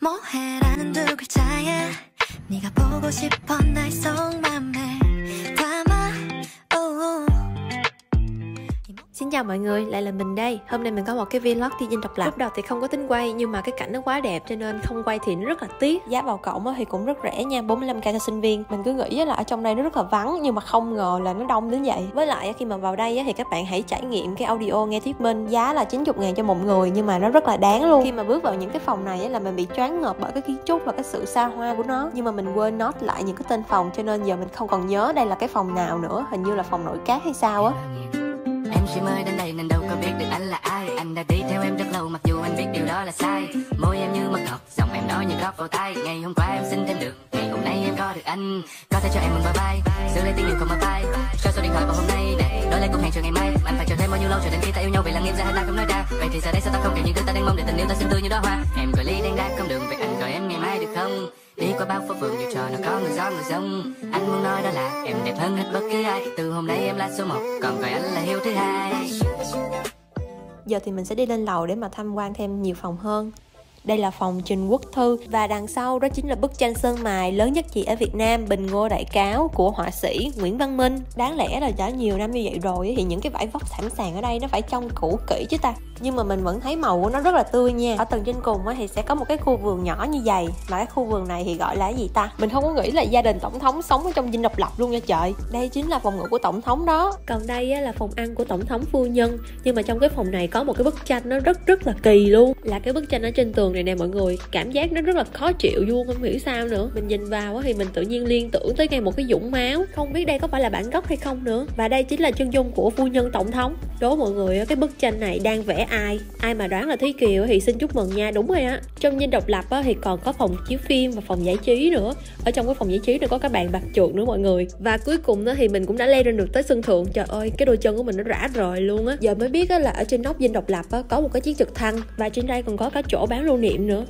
뭐해라는 두 글자에 네가 보고 싶어 날 속맘에 Xin chào mọi người, lại là mình đây. Hôm nay mình có một cái vlog đi dinh độc lập. Lúc đầu thì không có tính quay nhưng mà cái cảnh nó quá đẹp cho nên không quay thì nó rất là tiếc. Giá vào cổng thì cũng rất rẻ nha, 45k cho sinh viên. Mình cứ nghĩ là ở trong đây nó rất là vắng nhưng mà không ngờ là nó đông đến vậy. Với lại khi mà vào đây thì các bạn hãy trải nghiệm cái audio nghe thuyết minh Giá là 90 ngàn cho một người nhưng mà nó rất là đáng luôn. Khi mà bước vào những cái phòng này là mình bị choáng ngợp bởi cái kiến trúc và cái sự xa hoa của nó. Nhưng mà mình quên note lại những cái tên phòng cho nên giờ mình không còn nhớ đây là cái phòng nào nữa. Hình như là phòng nội các hay sao á Em chỉ mới đến đây nên đâu có biết được anh là ai. Anh đã đi theo em rất lâu mặc dù anh biết điều đó là sai. Môi em như mật ngọt, giọng em nói như góp vào tay. Ngày hôm qua em xin thêm được, ngày hôm nay em có được anh. Có thể cho em mừng bye bye, giữ lấy tiếng yêu không mơ bay Cho số điện thoại vào hôm nay để nói lấy cuộc hẹn chờ ngày mai. Anh phải chờ thêm bao nhiêu lâu cho đến khi ta yêu nhau? Vì lặng im ra hai ta không nói ra. Vậy thì giờ đây sao ta không kể những thứ ta đang mong để tình yêu ta xinh tươi như đóa hoa? Em gọi ly đang ra không đường về anh không? Đi qua bao phố phường nhiều trò nó có người gió người rông Anh muốn nói đó là em đẹp hơn hết bất cứ ai. Từ hôm nay em là số 1 Còn gọi anh là hiếu thứ hai. Giờ thì mình sẽ đi lên lầu để mà tham quan thêm nhiều phòng hơn đây là phòng Trình Quốc Thư và đằng sau đó chính là bức tranh sơn mài lớn nhất chỉ ở Việt Nam, Bình Ngô Đại Cáo của họa sĩ Nguyễn Văn Minh. Đáng lẽ là đã nhiều năm như vậy rồi thì những cái vải vóc sẵn sàng ở đây nó phải trông cũ kỹ chứ ta. Nhưng mà mình vẫn thấy màu của nó rất là tươi nha. Ở tầng trên cùng thì sẽ có một cái khu vườn nhỏ như vậy mà cái khu vườn này thì gọi là gì ta? Mình không có nghĩ là gia đình tổng thống sống ở trong dinh độc lập luôn nha trời. Đây chính là phòng ngủ của tổng thống đó. Còn đây là phòng ăn của tổng thống phu nhân. Nhưng mà trong cái phòng này có một cái bức tranh nó rất rất là kỳ luôn. Là cái bức tranh ở trên tường này nè mọi người. Cảm giác nó rất là khó chịu luôn, không hiểu sao nữa. Mình nhìn vào thì mình tự nhiên liên tưởng tới ngay một cái dũng máu. Không biết đây có phải là bản gốc hay không nữa. Và đây chính là chân dung của phu nhân tổng thống. Đố mọi người cái bức tranh này đang vẽ ai? Ai mà đoán là thúy kiều thì xin chúc mừng nha. Đúng rồi á. Trong dinh độc lập thì còn có phòng chiếu phim và phòng giải trí nữa. Ở trong cái phòng giải trí này có các bạn bạc chuột nữa mọi người. Và cuối cùng đó thì mình cũng đã leo lên được tới sân thượng. Trời ơi, cái đôi chân của mình nó rã rời luôn á. Giờ mới biết là ở trên nóc dinh độc lập có một cái chiếc trực thăng. Và trên đây còn có cả chỗ bán luôn niệm nữa.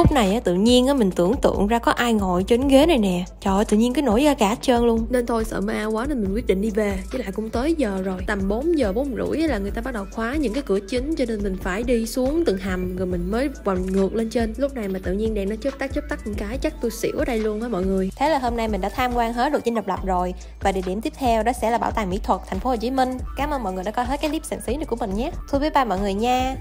Khúc này á tự nhiên á mình tưởng tượng ra có ai ngồi trên ghế này nè. Trời ơi tự nhiên cái nổi da gà hết trơn luôn. Nên thôi sợ ma quá nên mình quyết định đi về với lại cũng tới giờ rồi. Tầm 4 giờ bốn rưỡi là người ta bắt đầu khóa những cái cửa chính cho nên mình phải đi xuống từng hầm rồi mình mới vòng ngược lên trên. Lúc này mà tự nhiên đèn nó chớp tắt chớp tắt một cái chắc tôi xỉu ở đây luôn á mọi người. Thế là hôm nay mình đã tham quan hết được dinh độc lập rồi. Và địa điểm tiếp theo đó sẽ là bảo tàng mỹ thuật thành phố hồ chí minh. Cảm ơn mọi người đã coi hết cái clip sản xí này của mình nhé. Thôi bye bye mọi người nha